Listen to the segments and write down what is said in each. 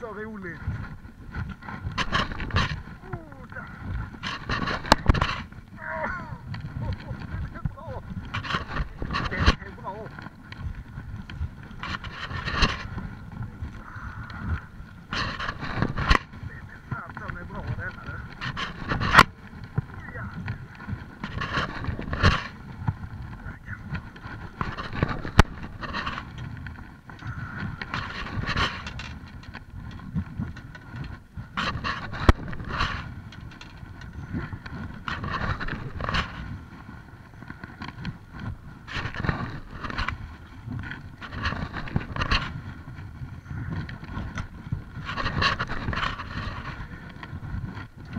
så roligt. Oh, där. Åh, det är bra. Det är bra. Fan, den är bra denna du. Ja.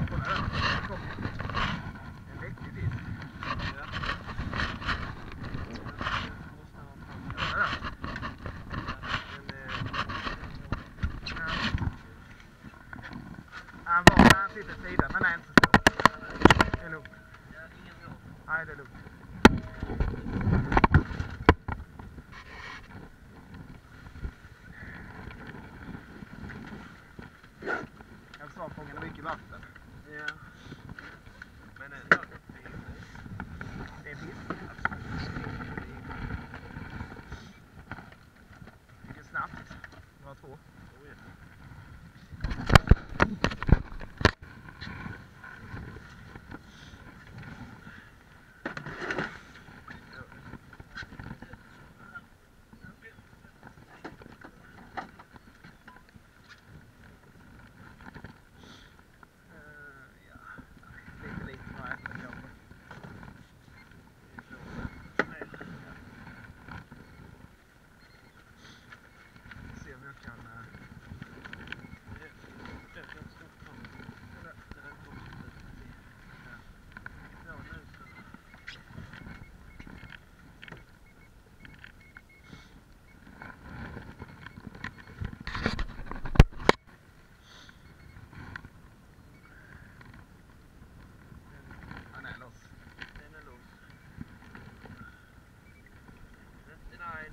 Kolla där. Kom. En vettig fisk. Kolla där. Han sitter i sitter sidan, men nej inte så stor. Det är lugnt. Nej, det är lugnt. Jag sa fångade mycket vatten. Men ändå. Det är fisk. Mycket snabbt. Det var två. Eh, ja, nej, lite lite för att äta kanske. Se om jag kan... eh, Han är loss. Nej,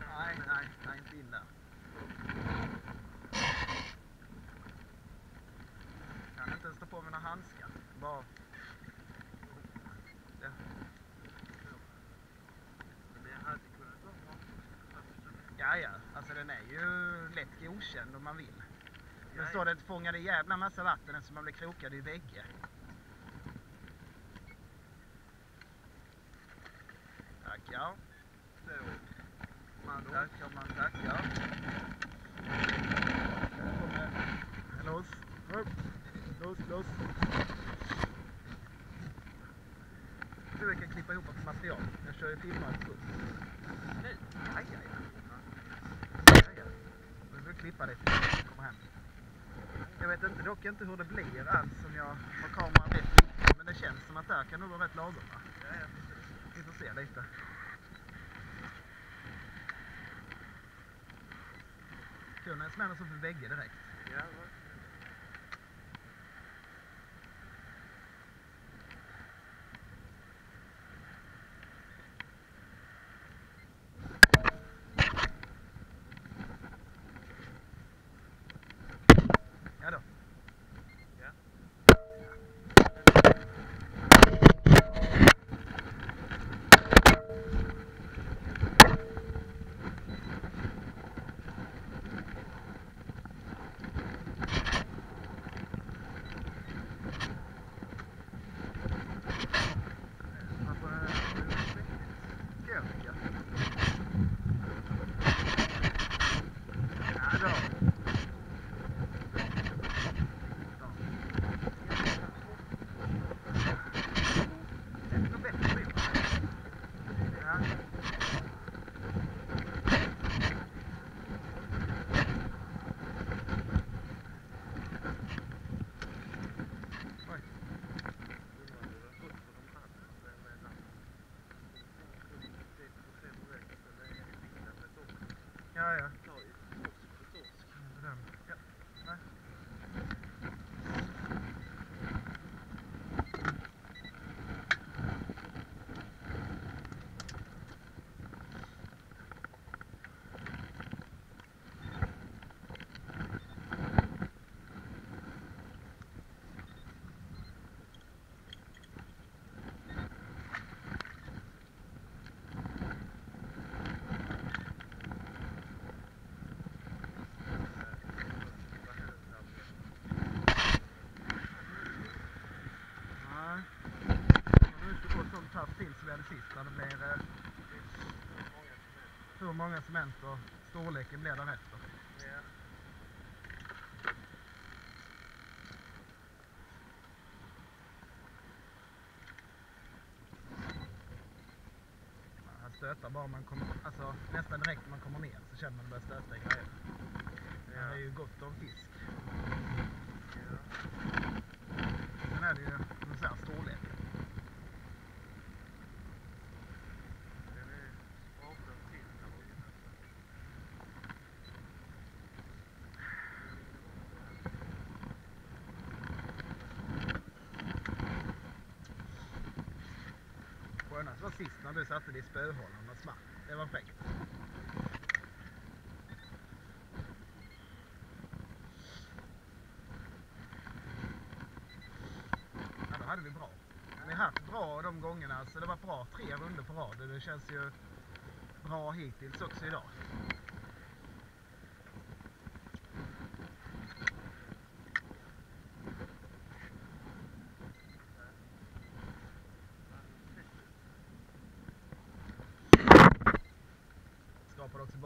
nej, nej, inte in där. Kan inte ens ta på mig några Ja. Ja, ja. Alltså den är ju lätt godkänd om man vill. Men står det att fångade jävla massa vatten eftersom man blir krokad i bägge. Tackar. Man tackar, man tackar. Loss. Upp. Loss, kan klippa ihop ett material. Jag kör ju filmar ett stund. Aj, aj, aj. Vi får klippa det tills jag kommer hem. Jag vet inte, dock inte hur det blir alls om jag har kameran rätt Men det känns som att där kan nog vara rätt lagom va? Vi får se lite. Tunneln smäller så för bägge direkt. Ja då. Man får en Ska jag tycka. Ja då. Det är nog bättre bil. Ja. Oj. Ja, ja. Den. Ja. Nej. sist när det blir eh, hur många cement och storleken blir därefter. Ja. Han stötar bara man kommer, alltså nästan direkt när man kommer ner så känner man att det börjar stöta i grejer. Men det är ju gott om fisk. Ja. Sen är det ju som du säger storleken. Den är avlöst sista gången nästan. Skönast var sist när du satte dig i spöhålan och small. Det var fräckt. Ja, då hade vi bra. Vi har haft bra de gångerna, så det var bra tre runder på rad och det känns ju bra hittills också idag.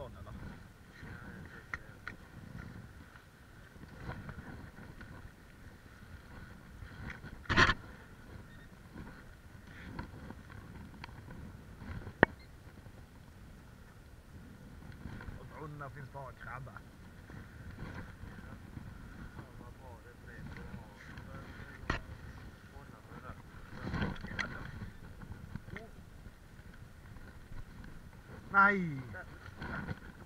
Skrapar du också boll eller? Och brunnar finns bara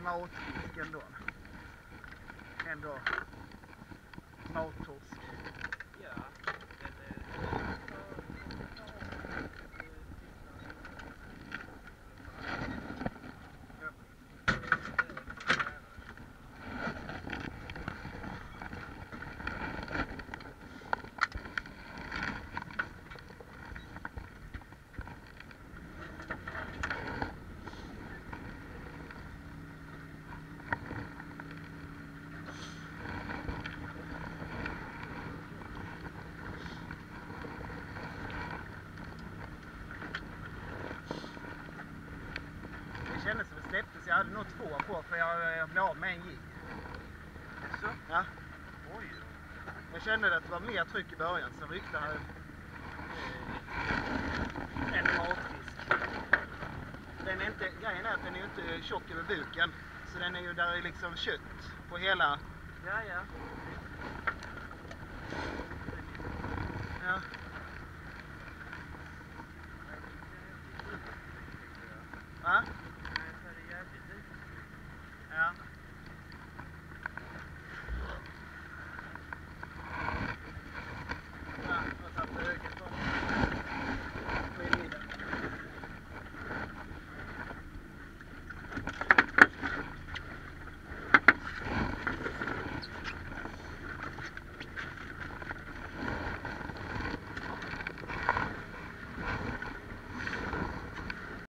kanske matfisk ändå. Ändå mattorsk. Ja, den är... Det kändes som det släpptes. Jag hade nog två på för jag, blev av med en gig. Jaså? Ja, Oj jag kände att det var mer tryck i början. Sen ryckte han en matfisk. Den är inte, grejen är att den är inte tjock över buken. Så den är ju, där är liksom kött på hela. Ja. Ja,